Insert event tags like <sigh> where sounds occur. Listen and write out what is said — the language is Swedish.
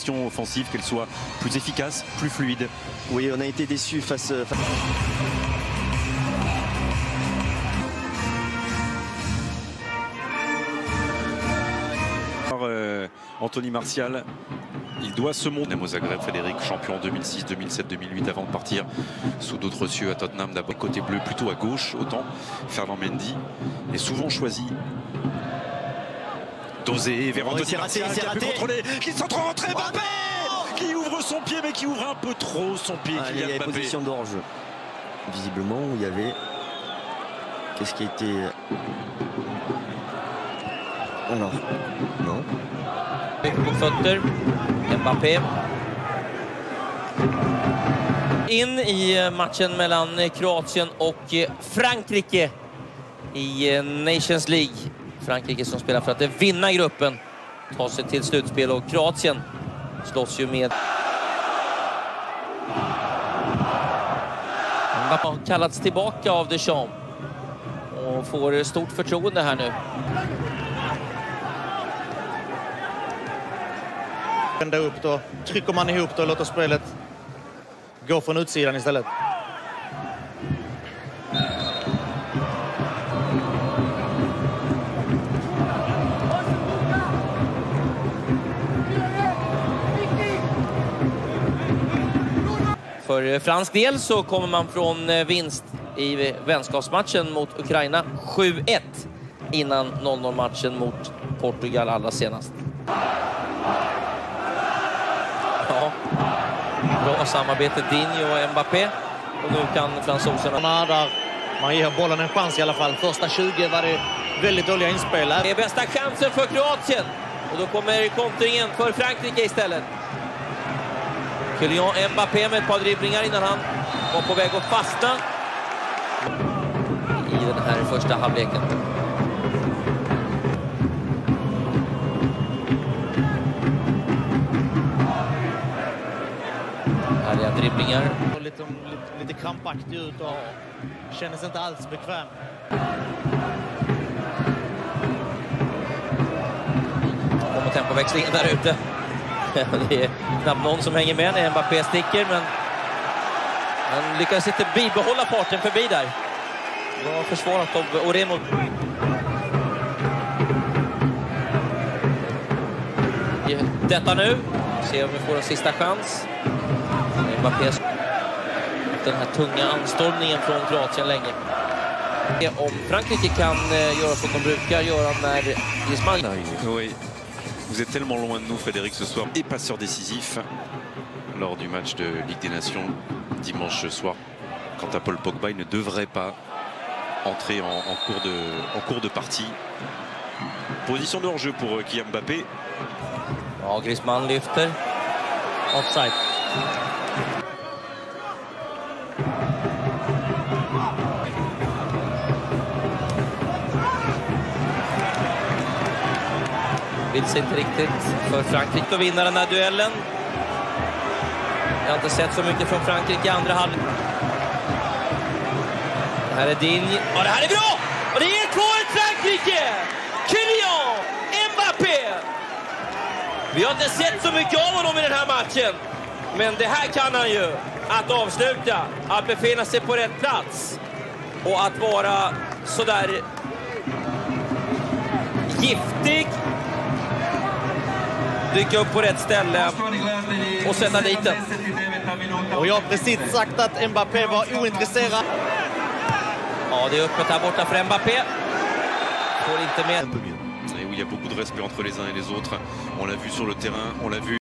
création offensive, qu'elle soit plus efficace, plus fluide. Oui, on a été déçus face. face... Euh, Anthony Martial, il doit se monter. Zagreb, Frédéric, champion en 2006, 2007, 2008, avant de partir sous d'autres cieux à Tottenham, d'abord côté bleu, plutôt à gauche, autant. Fernand Mendy est souvent choisi. Dosé Oh, Anthony il s'est raté, qui a pu contrôler, qui s'entre rentré, Mbappé Qui ouvre son pied, mais qui ouvre un peu trop son pied, Ah, il y avait Mbappé. position d'orge. Visiblement, où il y avait. Qu'est-ce qui a été. Alors. Non. På fötter. Mbappé. In i eh, matchen mellan Kroatien och Frankrike i eh, Nations League. Frankrike som spelar för att vinna gruppen, ta sig till slutspel och Kroatien slåss ju med... Mbappé har kallats tillbaka av Deschamps och får stort förtroende här nu. vända upp då. Trycker man ihop då och låter spelet gå från utsidan istället. För fransk del så kommer man från eh, vinst i vänskapsmatchen mot Ukraina 7-1 innan 0-0-matchen mot Portugal allra senast. Ja, bra samarbete Dinho och Mbappé. Och nu kan fransoserna... Där man ger bollen en chans i alla fall. Första 20 var det väldigt dåliga inspel. Det är bästa chansen för Kroatien. Och då kommer kontringen för Frankrike istället. Kylian Mbappé med ett par dribblingar innan han var på väg att fastna i den här första halvleken. Härliga dribblingar. Lite, lite, lite krampaktig ut och kändes inte alls bekväm. Kommer tempoväxlingen där ute. <laughs> Det är knappt någon som hänger med när Mbappé sticker, men han lyckas inte bibehålla farten förbi där. Bra försvarat av Oremo. Detta nu. Se om vi får en sista chans. Mbappé den här tunga anstormningen från Kroatien länge. Om Frankrike kan eh, göra som de brukar göra när Griezmann Vous êtes tellement loin de nous, Frédéric, ce soir. Et passeur décisif lors du match de Ligue des Nations dimanche soir. Quant à Paul Pogba, il ne devrait pas entrer en, cours, de, en cours de partie. Position de hors-jeu pour euh, Kylian Mbappé. Ja, Griezmann. Offside. Vill sig inte riktigt för Frankrike att vinna den här duellen. Jag har inte sett så mycket från Frankrike i andra halvlek. Det här är din... Ja, det här är bra! Och det är 2-1 Frankrike! Kylian Mbappé! Vi har inte sett så mycket av honom i den här matchen. Men det här kan han ju. Att avsluta, att befinna sig på rätt plats och att vara sådär giftig. Dyka upp på rätt ställe och sätta dit den. Och jag har precis sagt att Mbappé var ointresserad. Ja, det är öppet här borta för Mbappé. Får inte med. Il y a beaucoup de respect entre les uns et les autres. On l'a vu sur le terrain, on l'a vu